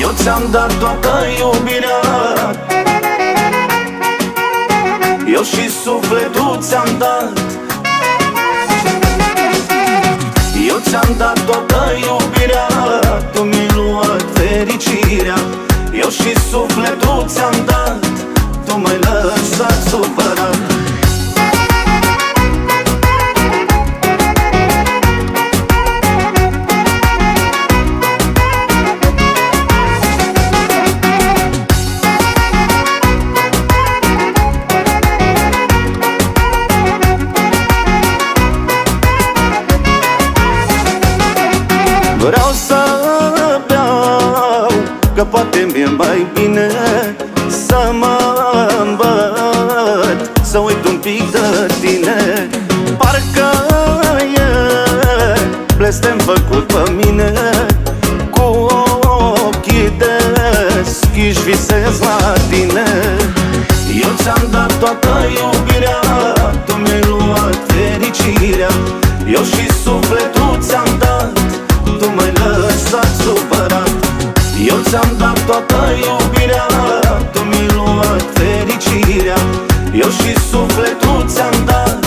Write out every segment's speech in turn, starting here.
Eu ți-am dat toată iubirea. Eu și sufletul ți-am dat. Eu ți-am dat toată iubirea. Tu mi-ai luat fericirea. Eu și sufletul ți-am dat Vreau să beau Că poate mi-e mai bine Să mă îmbăt. Să uit un pic de tine Parcă e Blestem făcut pe mine. Cu ochii deschiși Visez la tine. Eu ți-am dat toată iubirea Tu mi-ai luat fericirea. Eu și sufletul ți-am dat Eu ți-am dat toată iubirea Tu mi-ai luat fericirea. Eu și sufletul ți-am dat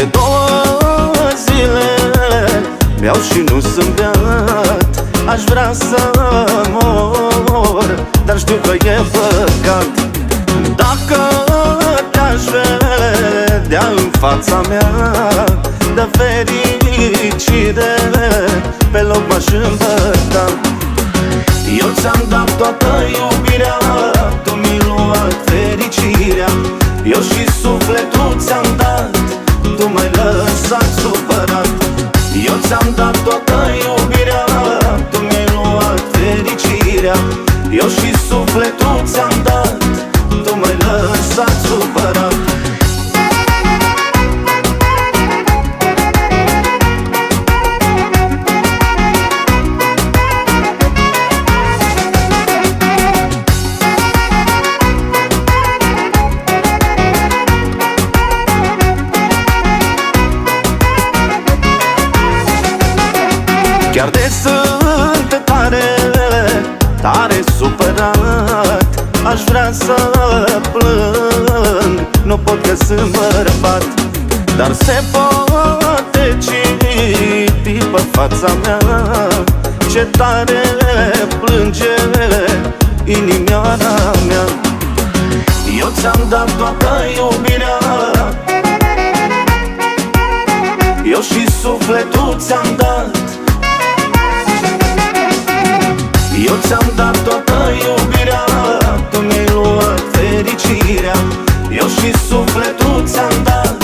De două zile Beau și nu sunt beat Aș vrea să mor Dar știu că e păcat. Dacă te-aș vedea în fața mea De fericire Pe loc m-aș împăta Eu ți-am dat toată iubirea Tu mi-ai luat fericirea. Eu și sufletul ți-am dat tu m-ai lăsat supărat. Eu ți-am dat toată Chiar de sunt tare, tare supărat. Aș vrea să plâng, nu pot că sunt bărbat. Dar se poate citi pe fața mea Ce tare plânge inimioara mea. Eu ți-am dat toată iubirea. Eu și sufletul ți-am dat eu ți-am dat toată iubirea Tu mi-ai luat fericirea. Eu și sufletul ți-am dat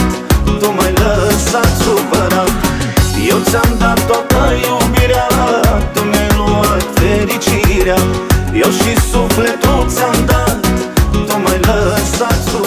Tu m-ai lăsat supărat. Eu ți-am dat toată iubirea Tu mi-ai luat fericirea. Eu și sufletul ți-am dat Tu m-ai lăsat supărat.